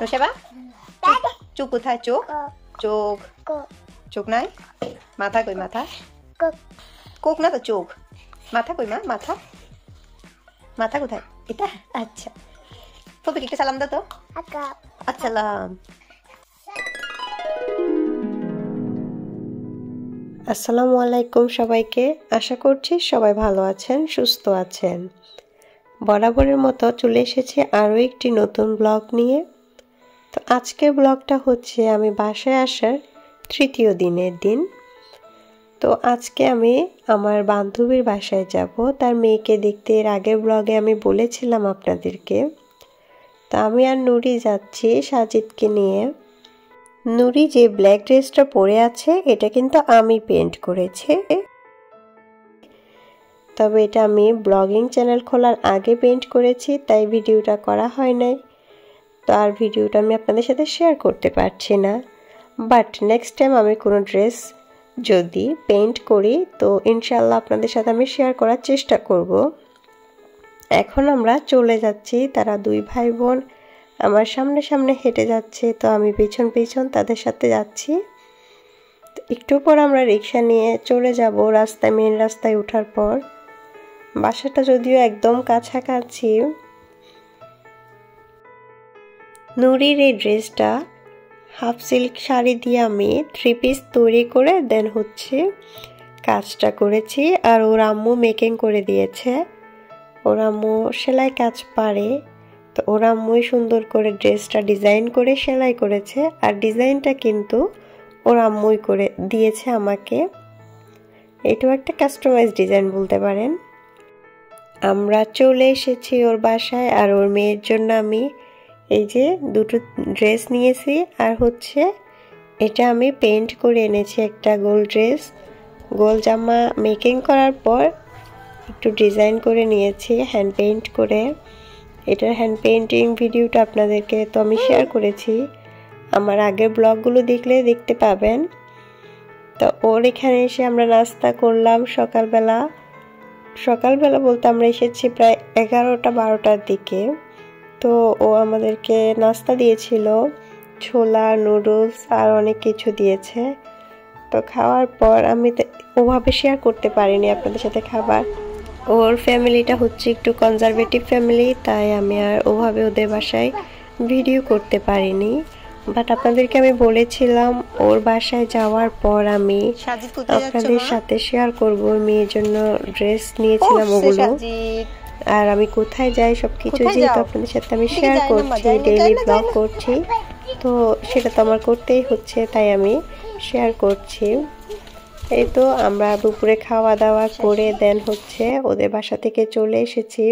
নুসেবা চোখ কোথায়? চোখ? চোখ। চোখ নাই? মাথা কই মাথা? কোক না তো চোখ? মাথা কই মা? মাথা? মাথা কোথায়? এটা? আচ্ছা। সালাম দাও তো। আসসালাম। আসসালামু আলাইকুম সবাইকে। আশা করছি সবাই ভালো আছেন, সুস্থ আছেন। বরাবরের মতো চলে এসেছে আরও একটি নতুন ব্লগ নিয়ে। তো আজকের ব্লগটা হচ্ছে আমি বাসায় আসার তৃতীয় দিনের দিন। তো আজকে আমি আমার বান্ধবীর বাসায় যাব। তার মেয়েকে দেখতে এর আগের ব্লগে আমি বলেছিলাম আপনাদেরকে। তো আমি আর নুরি যাচ্ছি সাজিদকে নিয়ে। নুরি যে ব্ল্যাক ড্রেসটা পরে আছে, এটা কিন্তু আমি পেন্ট করেছি। তবে এটা আমি ব্লগিং চ্যানেল খোলার আগে পেন্ট করেছি, তাই ভিডিওটা করা হয় নাই। তো আর ভিডিওটা আমি আপনাদের সাথে শেয়ার করতে পারছি না। বাট নেক্সট টাইম আমি কোনো ড্রেস যদি পেন্ট করি, তো ইনশাল্লাহ আপনাদের সাথে আমি শেয়ার করার চেষ্টা করব। এখন আমরা চলে যাচ্ছি, তারা দুই ভাই বোন আমার সামনে সামনে হেঁটে যাচ্ছে, তো আমি পেছন পেছন তাদের সাথে যাচ্ছি। একটু পর আমরা রিক্সা নিয়ে চলে যাব, রাস্তায় মেন রাস্তায় ওঠার পর। বাসাটা যদিও একদম কাছাকাছি নুরির এই ড্রেসটা হাফ সিল্ক শাড়ি দিয়ে আমি থ্রি পিস তৈরি করে দেন হচ্ছে কাজটা করেছি আর ওর আম্মু মেকিং করে দিয়েছে। ওর আম্মু সেলাই কাজ পারে। তো ওর আম্মুই সুন্দর করে ড্রেসটা ডিজাইন করে সেলাই করেছে আর ডিজাইনটা কিন্তু ওর আম্মুই করে দিয়েছে আমাকে। এটাও একটা কাস্টমাইজ ডিজাইন বলতে পারেন। আমরা চলে এসেছি ওর বাসায় আর ওর মেয়ের জন্য আমি এই যে দুটো ড্রেস নিয়েছি আর হচ্ছে এটা আমি পেন্ট করে এনেছি একটা গোল ড্রেস গোল জামা মেকিং করার পর একটু ডিজাইন করে নিয়েছি হ্যান্ড পেইন্ট করে। এটার হ্যান্ড পেইন্টিং ভিডিওটা আপনাদেরকে তো আমি শেয়ার করেছি। আমার আগের ব্লগগুলো দেখলে দেখতে পাবেন। তো ওর এখানে এসে আমরা নাস্তা করলাম সকালবেলা। সকালবেলা বলতে আমরা এসেছি প্রায় এগারোটা, বারোটার দিকে। তো ও আমাদেরকে নাস্তা দিয়েছিল ছোলা নুডলস আর অনেক কিছু দিয়েছে। তো খাওয়ার পর আমি ওভাবে শেয়ার করতে পারিনি আপনাদের সাথে খাবার। ওর ফ্যামিলিটা হচ্ছে একটু কনজারভেটিভ ফ্যামিলি তাই আমি আর ওভাবে ওদের বাসায় ভিডিও করতে পারিনি। বাট আপনাদেরকে আমি বলেছিলাম ওর বাসায় যাওয়ার পর আমি আপনাদের সাথে শেয়ার করব। মেয়ের জন্য ড্রেস নিয়েছিলাম ওগুলো। আর আমি কোথায় যাই সবকিছু যেহেতু আপনাদের সাথে আমি শেয়ার করছি ডেইলি ব্লগ করছি। তো সেটা তো আমার করতেই হচ্ছে তাই আমি শেয়ার করছি। এই তো আমরা দুপুরে খাওয়া দাওয়া করে দেন হচ্ছে ওদের বাসা থেকে চলে এসেছি।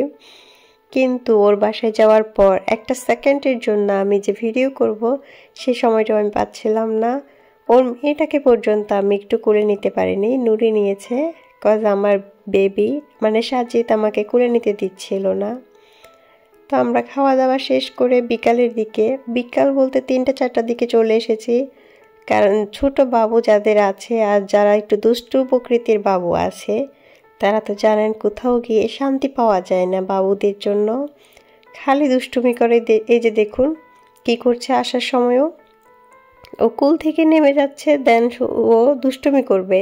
কিন্তু ওর বাসায় যাওয়ার পর একটা সেকেন্ডের জন্য আমি যে ভিডিও করব সে সময়টাও আমি পাচ্ছিলাম না। ওর মেয়েটাকে পর্যন্ত আমি একটু করে নিতে পারিনি নুরি নিয়েছে কজ আমার বেবি মানে সাজিদ আমাকে করে নিতে দিচ্ছিল না। তো আমরা খাওয়া দাওয়া শেষ করে বিকালের দিকে, বিকাল বলতে তিনটা, চারটার দিকে চলে এসেছি। কারণ ছোট বাবু যাদের আছে আর যারা একটু দুষ্টু প্রকৃতির বাবু আছে, তারা তো জানেন কোথাও গিয়ে শান্তি পাওয়া যায় না বাবুদের জন্য। খালি দুষ্টুমি করে এই যে দেখুন, কি করছে আসার সময়ও। ও কুল থেকে নেমে যাচ্ছে, দেন ও দুষ্টুমি করবে।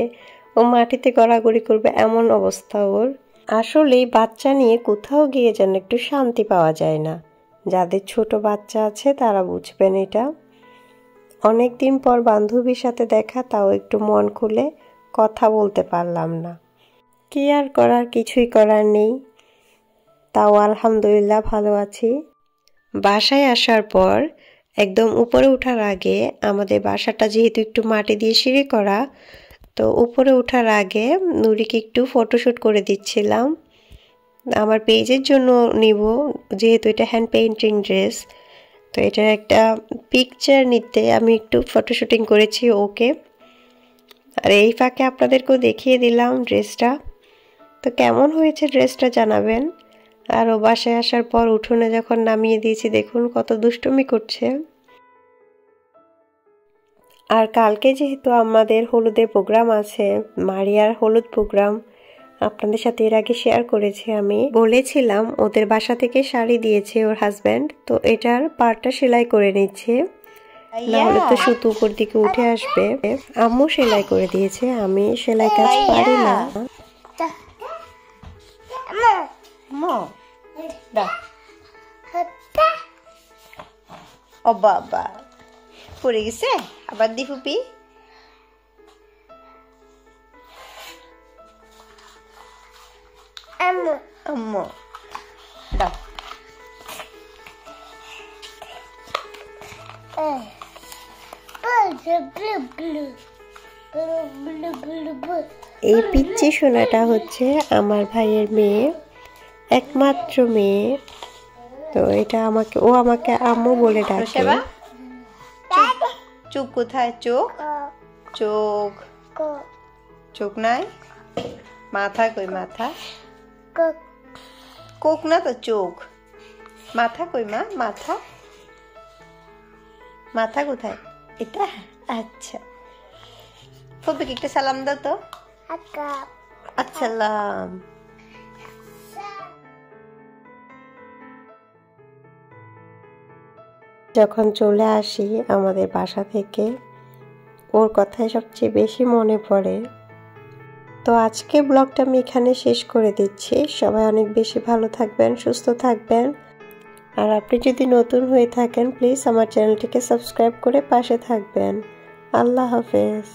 ও মাটিতে গড়াগড়ি করবে এমন অবস্থা ওর। আসলেই বাচ্চা নিয়ে কোথাও গিয়ে যেন একটু শান্তি পাওয়া যায় না। যাদের ছোট বাচ্চা আছে তারা বুঝবেন এটা। অনেক দিন পর বান্ধবীর সাথে দেখা, তাও একটু মন খুলে কথা বলতে পারলাম না। কি আর করার, কিছুই করার নেই। তাও আলহামদুলিল্লাহ ভালো আছি। বাসায় আসার পর, একদম উপরে ওঠার আগে আমাদের বাসাটা যেহেতু একটু মাটি দিয়ে সিঁড়ি করা তো উপরে ওঠার আগে নুরিকে একটু ফটোশ্যুট করে দিচ্ছিলাম। আমার পেজের জন্য নিব, যেহেতু এটা হ্যান্ড পেইন্টিং ড্রেস তো এটার একটা পিকচার নিতে আমি একটু ফটোশ্যুটিং করেছি ওকে। আর এই ফাঁকে আপনাদেরকেও দেখিয়ে দিলাম ড্রেসটা তো কেমন হয়েছে ড্রেসটা জানাবেন? আর ও বাসায় আসার পর উঠোনে যখন নামিয়ে দিয়েছি, দেখুন কত দুষ্টুমি করছে। আর কালকে যেহেতু আমাদের হলুদের প্রোগ্রাম আছে মারিয়ার হলুদ প্রোগ্রাম আপনাদের সাথে এর আগে শেয়ার করেছি আমি। বলেছিলাম ওদের বাসা থেকে শাড়ি দিয়েছে ওর হাজব্যান্ড তো এটার পার্টটা সেলাই করে নিচ্ছে। নাহলে তো সুতো উপর দিকে উঠে আসবে। আম্মু সেলাই করে দিয়েছে আমি সেলাই কাজ পারি না। ও বাবা। পড়ে গেছে? আবার দি ফুপি। আম্মু। দাও। এই পিচ্ছি সোনাটা হচ্ছে আমার ভাইয়ের মেয়ে একমাত্র মেয়ে। তো এটা আমাকে ও আমাকে আম্মু বলে ডাকে। চোখ কোথায়? চোখ? চোখ। চোখ নাই? মাথা কই মাথা? কোক না তো চোখ? মাথা কই মা? মাথা? মাথা কোথায়? এটা? আচ্ছা। ফুপিকে একটা সালাম দাও তো। আচ্ছা। আসসালাম যখন চলে আসি আমাদের বাসা থেকে, ওর কথাই সবচেয়ে বেশি মনে পড়ে। তো আজকে ব্লগটা আমি এখানে শেষ করে দিচ্ছি। সবাই অনেক বেশি ভালো থাকবেন, সুস্থ থাকবেন। আর আপনি যদি নতুন হয়ে থাকেন প্লিজ আমার চ্যানেলটিকে সাবস্ক্রাইব করে পাশে থাকবেন। আল্লাহ হাফেজ।